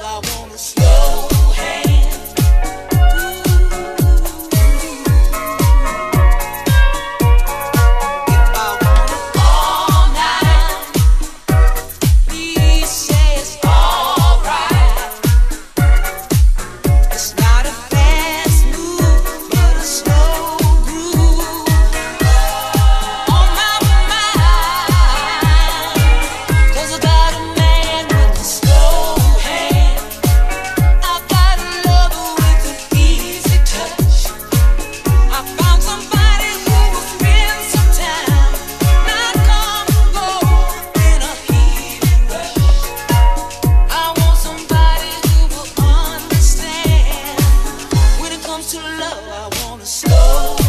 I wanna slow hand. love, I wanna slow.